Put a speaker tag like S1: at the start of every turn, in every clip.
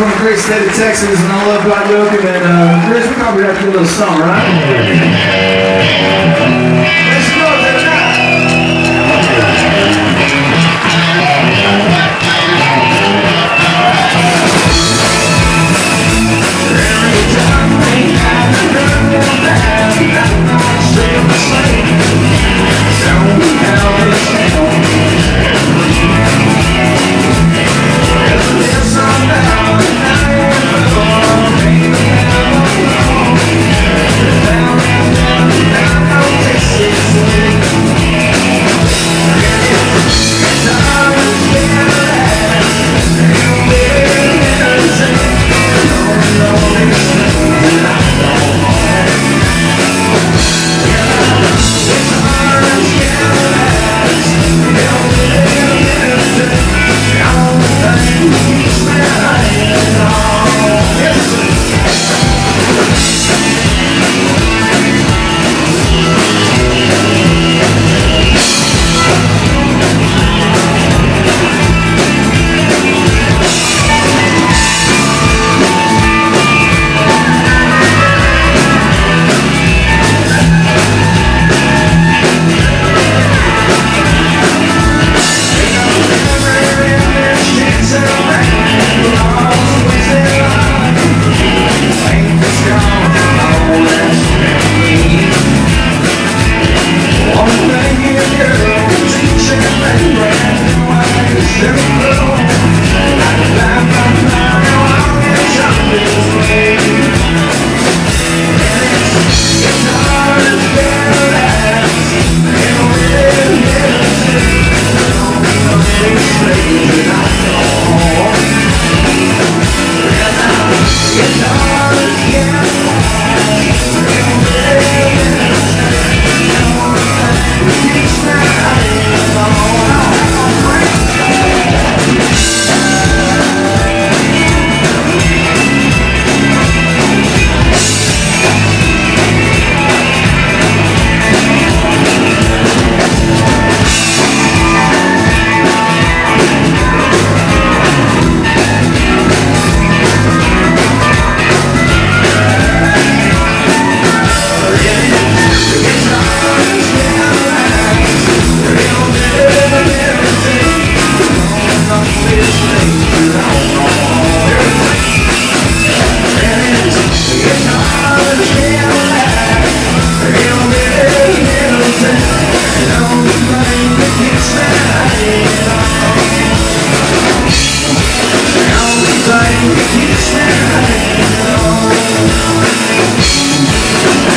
S1: from the great state of Texas, and I love Dwight Yoakam. And uh, Chris, we probably have to do a little song, right?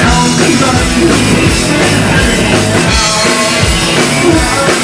S1: Help me, but you back.